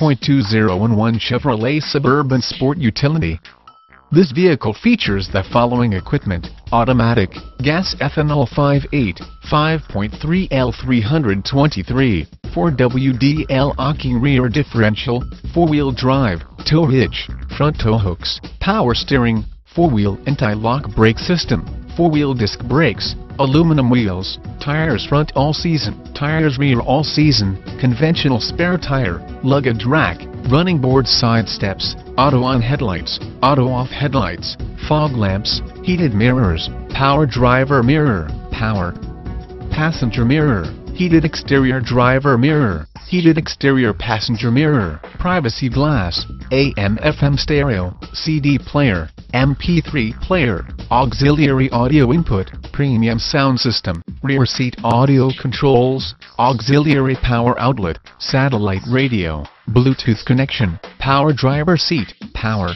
5.2011 Chevrolet Suburban Sport Utility. This vehicle features the following equipment, automatic, gas ethanol 5.8, 5.3 L323, 4WD-L locking rear differential, 4-wheel drive, tow hitch, front tow hooks, power steering, 4-wheel anti-lock brake system, 4-wheel disc brakes, aluminum wheels, tires front all season, tires rear all season, conventional spare tire, luggage rack, running board side steps, auto on headlights, auto off headlights, fog lamps, heated mirrors, power driver mirror, power passenger mirror, heated exterior driver mirror, heated exterior passenger mirror, privacy glass, AM FM stereo, CD player, MP3 player, auxiliary audio input, premium sound system, rear seat audio controls, auxiliary power outlet, satellite radio, Bluetooth connection, power driver seat, power,